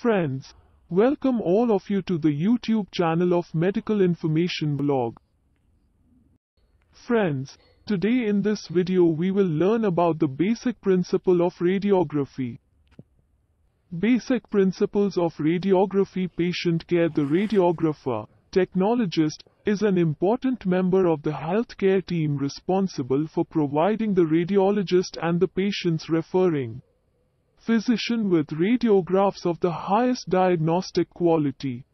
Friends, welcome all of you to the YouTube channel of Medical Information Vlog. Friends, today in this video we will learn about the basic principle of radiography. Basic principles of radiography patient care The radiographer, technologist, is an important member of the healthcare team responsible for providing the radiologist and the patient's referring physician with radiographs of the highest diagnostic quality.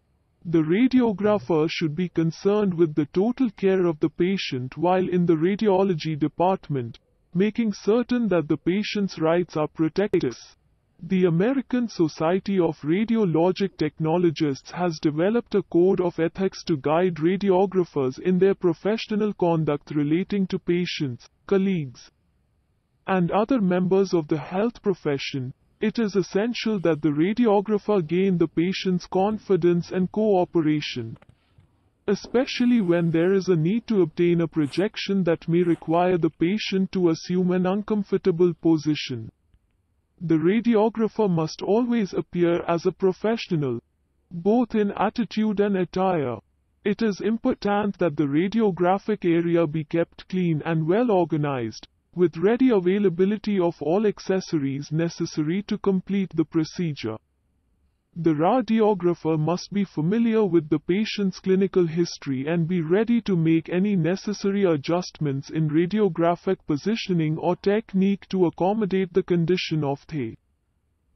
The radiographer should be concerned with the total care of the patient while in the radiology department, making certain that the patient's rights are protected. The American Society of Radiologic Technologists has developed a code of ethics to guide radiographers in their professional conduct relating to patients, colleagues, and other members of the health profession. It is essential that the radiographer gain the patient's confidence and cooperation, especially when there is a need to obtain a projection that may require the patient to assume an uncomfortable position. The radiographer must always appear as a professional, both in attitude and attire. It is important that the radiographic area be kept clean and well organized, with ready availability of all accessories necessary to complete the procedure. The radiographer must be familiar with the patient's clinical history and be ready to make any necessary adjustments in radiographic positioning or technique to accommodate the condition of the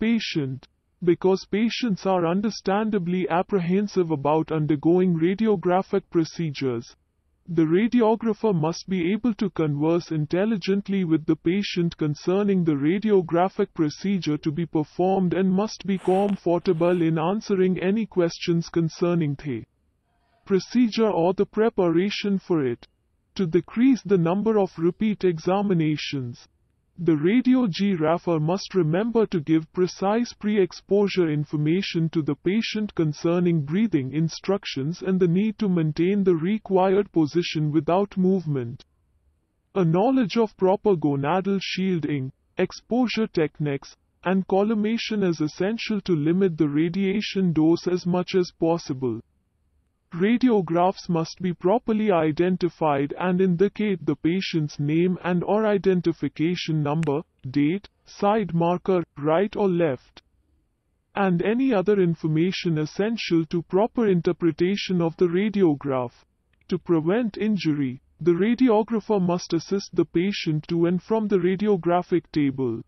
patient. Because patients are understandably apprehensive about undergoing radiographic procedures, the radiographer must be able to converse intelligently with the patient concerning the radiographic procedure to be performed and must be comfortable in answering any questions concerning the procedure or the preparation for it. To decrease the number of repeat examinations, the radiographer must remember to give precise pre-exposure information to the patient concerning breathing instructions and the need to maintain the required position without movement. A knowledge of proper gonadal shielding, exposure techniques, and collimation is essential to limit the radiation dose as much as possible. Radiographs must be properly identified and indicate the patient's name and or identification number, date, side marker, right or left, and any other information essential to proper interpretation of the radiograph. To prevent injury, the radiographer must assist the patient to and from the radiographic table.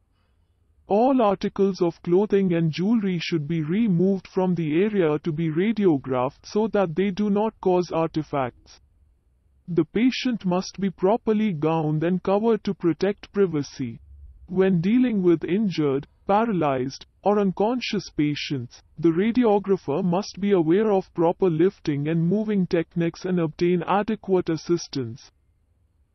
All articles of clothing and jewelry should be removed from the area to be radiographed so that they do not cause artifacts. The patient must be properly gowned and covered to protect privacy. When dealing with injured, paralyzed, or unconscious patients, the radiographer must be aware of proper lifting and moving techniques and obtain adequate assistance.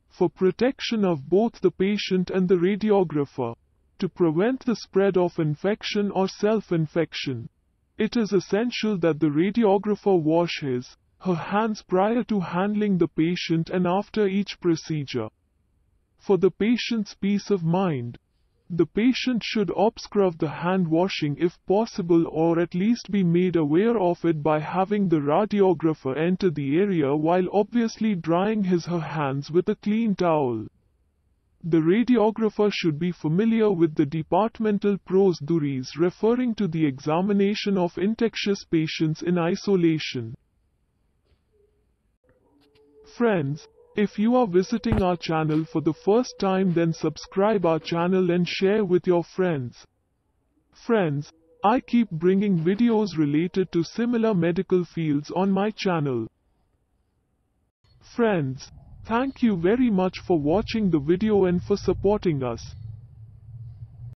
For protection of both the patient and the radiographer, to prevent the spread of infection or self-infection. It is essential that the radiographer wash his, her hands prior to handling the patient and after each procedure. For the patient's peace of mind, the patient should obscrub the hand washing if possible or at least be made aware of it by having the radiographer enter the area while obviously drying his her hands with a clean towel. The radiographer should be familiar with the departmental procedures referring to the examination of infectious patients in isolation. Friends, if you are visiting our channel for the first time then subscribe our channel and share with your friends. Friends, I keep bringing videos related to similar medical fields on my channel. Friends, Thank you very much for watching the video and for supporting us.